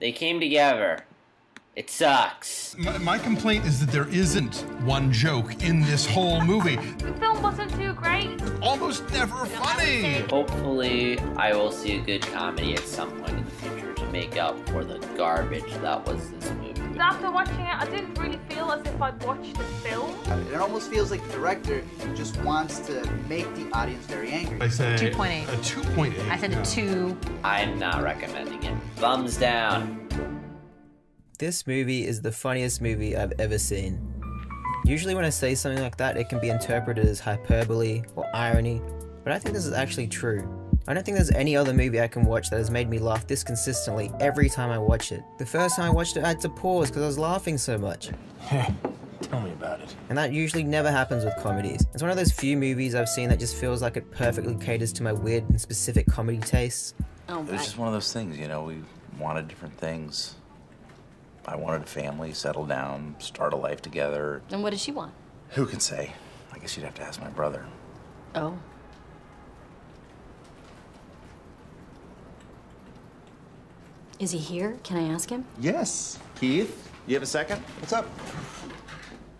They came together. It sucks. My, my, complaint is that there isn't one joke in this whole movie. the film wasn't too great. Almost never funny. Hopefully, I will see a good comedy at some point in the future to make up for the garbage that was this movie. After watching it, I didn't really feel as if I'd watched the film. It almost feels like the director just wants to make the audience very angry. I say 2.8. A 2.8. I said a 2. I'm not recommending it. Thumbs down. This movie is the funniest movie I've ever seen. Usually when I say something like that, it can be interpreted as hyperbole or irony, but I think this is actually true. I don't think there's any other movie I can watch that has made me laugh this consistently every time I watch it. The first time I watched it, I had to pause because I was laughing so much. Tell me about it. And that usually never happens with comedies. It's one of those few movies I've seen that just feels like it perfectly caters to my weird and specific comedy tastes. Oh, it was just one of those things, you know, we wanted different things. I wanted a family, settle down, start a life together. And what did she want? Who can say? I guess you'd have to ask my brother. Oh. Is he here? Can I ask him? Yes. Keith, you have a second? What's up?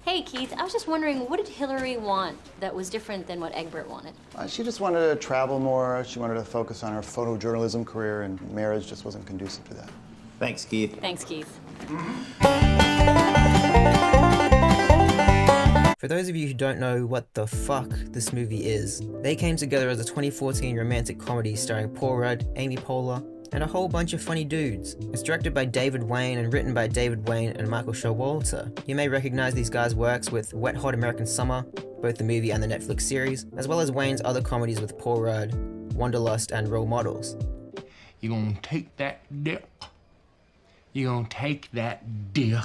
Hey, Keith, I was just wondering, what did Hillary want that was different than what Egbert wanted? Uh, she just wanted to travel more. She wanted to focus on her photojournalism career, and marriage just wasn't conducive to that. Thanks, Keith. Thanks, Keith. For those of you who don't know what the fuck this movie is, they came together as a 2014 romantic comedy starring Paul Rudd, Amy Poehler, and a whole bunch of funny dudes. It's directed by David Wain and written by David Wain and Michael Showalter. You may recognize these guys' works with Wet Hot American Summer, both the movie and the Netflix series, as well as Wain's other comedies with Paul Rudd, Wanderlust, and Role Models. You gonna take that dick? You gonna take that dick?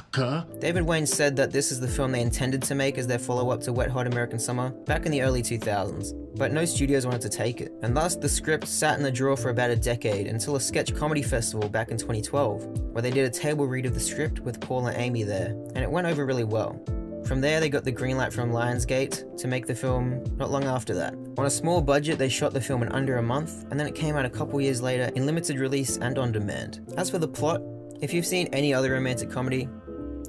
David Wain said that this is the film they intended to make as their follow-up to Wet Hot American Summer back in the early 2000s, but no studios wanted to take it, and thus the script sat in the drawer for about a decade until a sketch comedy festival back in 2012, where they did a table read of the script with Paul and Amy there, and it went over really well. From there, they got the green light from Lionsgate to make the film not long after that. On a small budget, they shot the film in under a month, and then it came out a couple years later in limited release and on demand. As for the plot, if you've seen any other romantic comedy,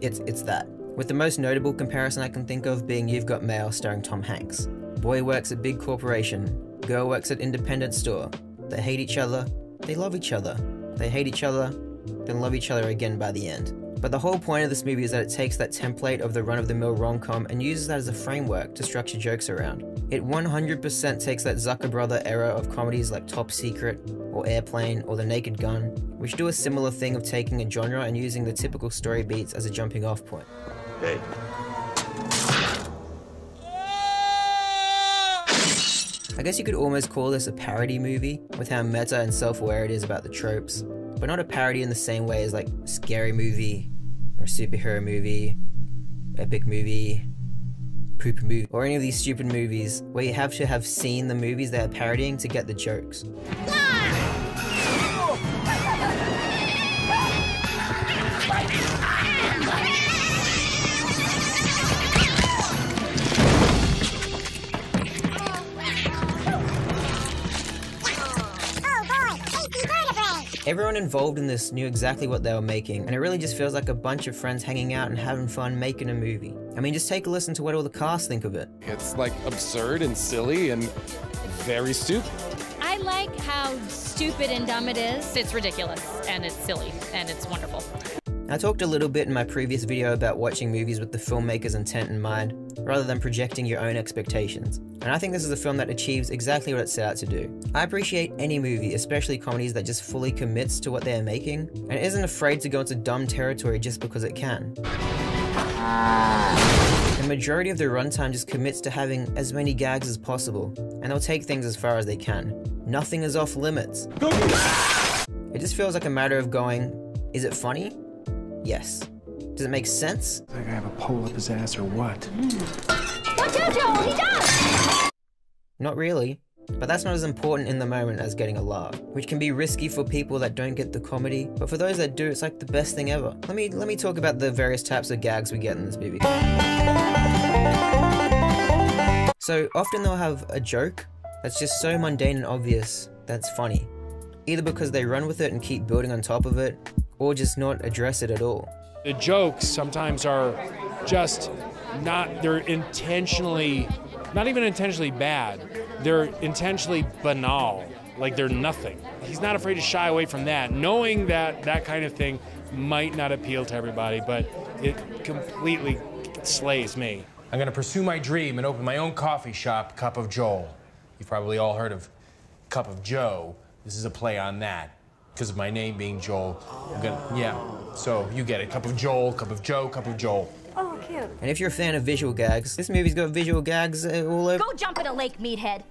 it's it's that. With the most notable comparison I can think of being You've Got Mail starring Tom Hanks. Boy works at big corporation, girl works at independent store. They hate each other, they love each other. They hate each other, then love each other again by the end. But the whole point of this movie is that it takes that template of the run-of-the-mill rom-com and uses that as a framework to structure jokes around. It 100% takes that Zucker brother era of comedies like Top Secret, or Airplane, or The Naked Gun, which do a similar thing of taking a genre and using the typical story beats as a jumping off point. Hey. I guess you could almost call this a parody movie, with how meta and self-aware it is about the tropes, but not a parody in the same way as like scary movie, or superhero movie, epic movie, poop movie, or any of these stupid movies where you have to have seen the movies they are parodying to get the jokes. Everyone involved in this knew exactly what they were making, and it really just feels like a bunch of friends hanging out and having fun making a movie. I mean, just take a listen to what all the cast think of it. It's like absurd and silly and very stupid. I like how stupid and dumb it is. It's ridiculous and it's silly and it's wonderful. I talked a little bit in my previous video about watching movies with the filmmaker's intent in mind, rather than projecting your own expectations. And I think this is a film that achieves exactly what it set out to do. I appreciate any movie, especially comedies that just fully commits to what they are making, and isn't afraid to go into dumb territory just because it can. The majority of the runtime just commits to having as many gags as possible, and they'll take things as far as they can. Nothing is off limits. It just feels like a matter of going, is it funny? Yes. Does it make sense? Like I have a pole up his ass or what? Watch out, Joel! He does! Not really. But that's not as important in the moment as getting a laugh, which can be risky for people that don't get the comedy, but for those that do, it's like the best thing ever. Let me let me talk about the various types of gags we get in this movie. So often they'll have a joke that's just so mundane and obvious that's funny. Either because they run with it and keep building on top of it, or just not address it at all. The jokes sometimes are just not, they're intentionally, not even intentionally bad, they're intentionally banal. Like they're nothing. He's not afraid to shy away from that, knowing that that kind of thing might not appeal to everybody, but it completely slays me. I'm gonna pursue my dream and open my own coffee shop, Cup of Joel. You've probably all heard of Cup of Joe. This is a play on that. Because of my name being Joel. I'm gonna, yeah. So you get it. Cup of Joel, Cup of Joe, Cup of Joel. Oh, cute. And if you're a fan of visual gags, this movie's got visual gags uh, all over. Go jump in a lake, meathead.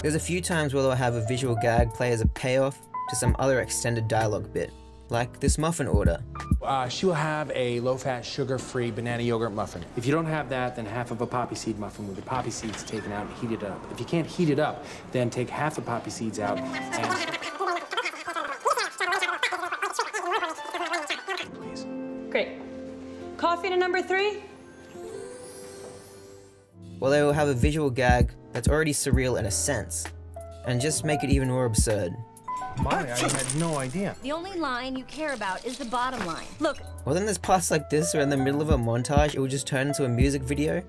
There's a few times where they'll have a visual gag play as a payoff to some other extended dialogue bit, like this muffin order. Uh, she will have a low-fat, sugar-free banana yogurt muffin. If you don't have that, then half of a poppy seed muffin with the poppy seeds taken out and heated up. If you can't heat it up, then take half the poppy seeds out and... Great. Coffee to number three? Well, they will have a visual gag that's already surreal in a sense, and just make it even more absurd. Molly, I had no idea. The only line you care about is the bottom line. Look, Well, then there's parts like this where in the middle of a montage it will just turn into a music video.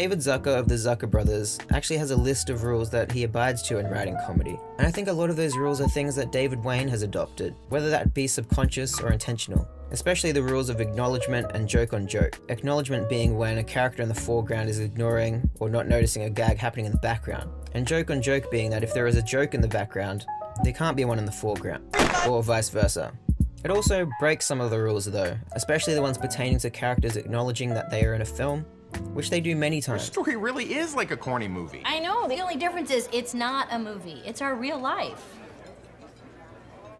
David Zucker of the Zucker Brothers actually has a list of rules that he abides to in writing comedy, and I think a lot of those rules are things that David Wain has adopted, whether that be subconscious or intentional. Especially the rules of acknowledgement and joke on joke. Acknowledgement being when a character in the foreground is ignoring or not noticing a gag happening in the background, and joke on joke being that if there is a joke in the background, there can't be one in the foreground, or vice versa. It also breaks some of the rules though, especially the ones pertaining to characters acknowledging that they are in a film, which they do many times. The story really is like a corny movie. I know. The only difference is it's not a movie. It's our real life.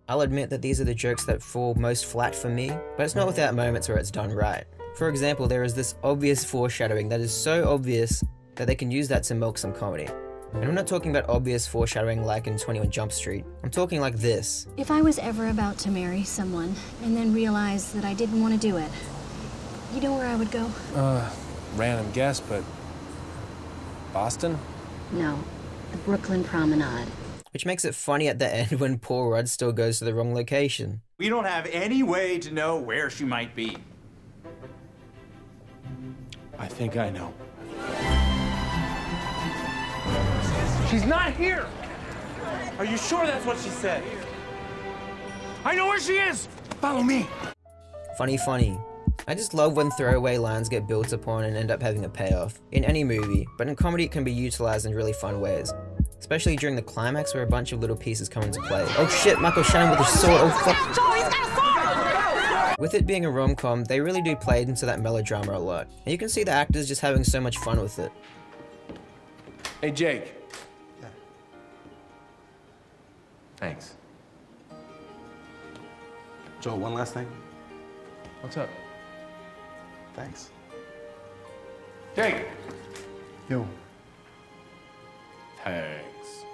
I'll admit that these are the jokes that fall most flat for me, but it's not without moments where it's done right. For example, there is this obvious foreshadowing that is so obvious that they can use that to milk some comedy. And I'm not talking about obvious foreshadowing like in 21 Jump Street. I'm talking like this. If I was ever about to marry someone and then realized that I didn't want to do it, you know where I would go? Uh, random guess, but Boston? No, the Brooklyn Promenade. Which makes it funny at the end when Paul Rudd still goes to the wrong location. We don't have any way to know where she might be. I think I know. She's not here! Are you sure that's what she said? I know where she is! Follow me! Funny, funny. I just love when throwaway lines get built upon and end up having a payoff. In any movie, but in comedy it can be utilized in really fun ways. Especially during the climax where a bunch of little pieces come into play. Oh shit, Michael Shannon with a sword, oh fuck. With it being a rom-com, they really do play into that melodrama a lot. And you can see the actors just having so much fun with it. Hey, Jake. Thanks. Joel, one last thing. What's up? Thanks. Jake! You. Thanks.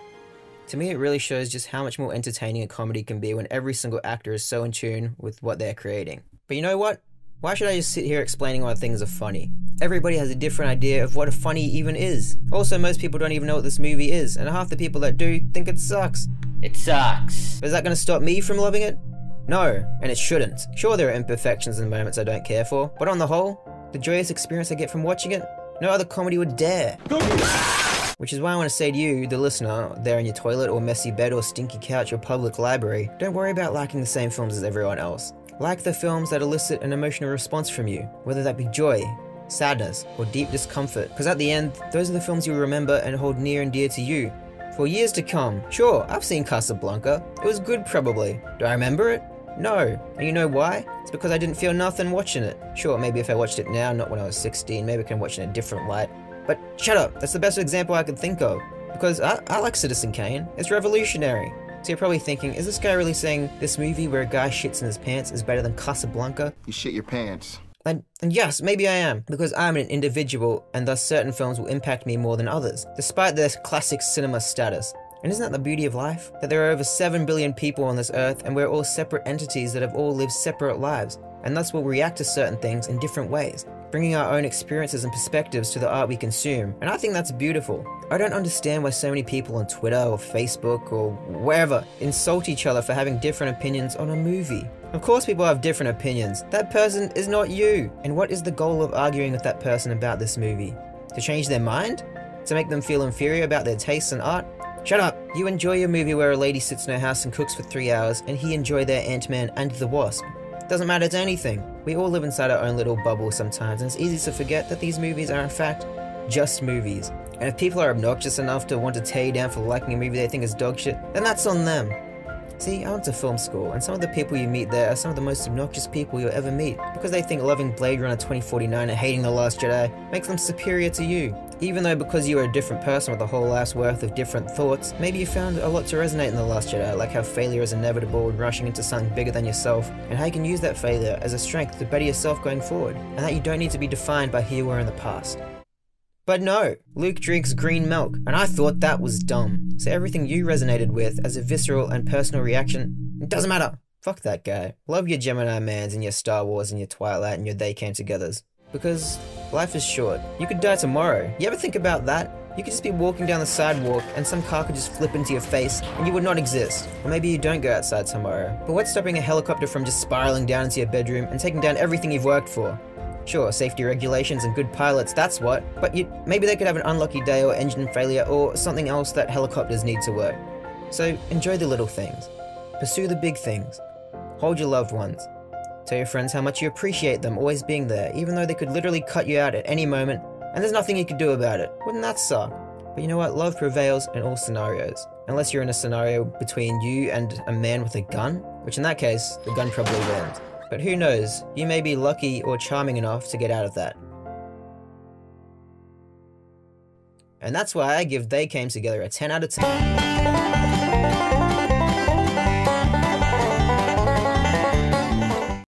To me, it really shows just how much more entertaining a comedy can be when every single actor is so in tune with what they're creating. But you know what? Why should I just sit here explaining why things are funny? Everybody has a different idea of what a funny even is. Also, most people don't even know what this movie is, and half the people that do think it sucks. It sucks. But is that going to stop me from loving it? No, and it shouldn't. Sure, there are imperfections and moments I don't care for, but on the whole, the joyous experience I get from watching it, no other comedy would dare. Which is why I want to say to you, the listener, there in your toilet or messy bed or stinky couch or public library, don't worry about liking the same films as everyone else. Like the films that elicit an emotional response from you, whether that be joy, sadness, or deep discomfort, because at the end, those are the films you'll remember and hold near and dear to you. For years to come. Sure, I've seen Casablanca. It was good, probably. Do I remember it? No. And you know why? It's because I didn't feel nothing watching it. Sure, maybe if I watched it now, not when I was 16, maybe I can watch it in a different light. But shut up, that's the best example I could think of. Because I, I like Citizen Kane. It's revolutionary. So you're probably thinking, is this guy really saying this movie where a guy shits in his pants is better than Casablanca? You shit your pants. And, and yes, maybe I am, because I'm an individual, and thus certain films will impact me more than others, despite their classic cinema status. And isn't that the beauty of life? That there are over 7 billion people on this earth and we're all separate entities that have all lived separate lives, and thus will react to certain things in different ways, bringing our own experiences and perspectives to the art we consume. And I think that's beautiful. I don't understand why so many people on Twitter or Facebook or wherever insult each other for having different opinions on a movie. Of course, people have different opinions. That person is not you. And what is the goal of arguing with that person about this movie? To change their mind? To make them feel inferior about their tastes and art? Shut up! You enjoy your movie where a lady sits in her house and cooks for three hours, and he enjoy their Ant-Man and the Wasp. Doesn't matter to anything. We all live inside our own little bubble sometimes, and it's easy to forget that these movies are in fact just movies. And if people are obnoxious enough to want to tear you down for liking a movie they think is dog shit, then that's on them. See, I went to film school, and some of the people you meet there are some of the most obnoxious people you'll ever meet, because they think loving Blade Runner 2049 and hating The Last Jedi makes them superior to you. Even though because you are a different person with a whole life's worth of different thoughts, maybe you found a lot to resonate in The Last Jedi, like how failure is inevitable and rushing into something bigger than yourself, and how you can use that failure as a strength to better yourself going forward, and that you don't need to be defined by who you were in the past. But no, Luke drinks green milk, and I thought that was dumb. So everything you resonated with as a visceral and personal reaction, it doesn't matter. Fuck that guy. Love your Gemini Mans and your Star Wars and your Twilight and your They Came Togethers. Because life is short. You could die tomorrow. You ever think about that? You could just be walking down the sidewalk and some car could just flip into your face and you would not exist. Or maybe you don't go outside tomorrow. But what's stopping a helicopter from just spiraling down into your bedroom and taking down everything you've worked for? Sure, safety regulations and good pilots, that's what. But you, maybe they could have an unlucky day or engine failure or something else that helicopters need to work. So enjoy the little things. Pursue the big things. Hold your loved ones. Tell your friends how much you appreciate them always being there, even though they could literally cut you out at any moment, and there's nothing you could do about it. Wouldn't that suck? But you know what? Love prevails in all scenarios. Unless you're in a scenario between you and a man with a gun, which in that case, the gun probably wins. But who knows, you may be lucky or charming enough to get out of that. And that's why I give They Came Together a 10 out of 10.